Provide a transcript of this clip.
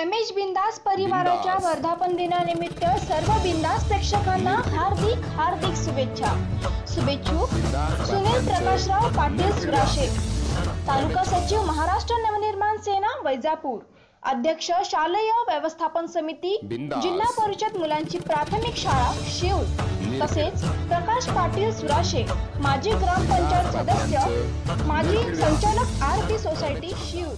M H बिंदास परिवाराच्या बिंदास. वर्धापन दिनानिमित्त सर्व बिंदास प्रेक्षकांना हार्दिक हार्दिक शुभेच्छा. शुभेच्छुक सुनील प्रकाशराव पाटील सुराशे. तालुका सचिव महाराष्ट्र नवनिर्माण सेना वैजापूर. अध्यक्ष शालेय व्यवस्थापन समिती जिल्हा परिषद मुलांची प्राथमिक शाळा शिव. तसेच प्रकाश पाटील सुराशे माजी ग्रामपंचायत सदस्य माजी संचालक आरती सोसायटी शिव.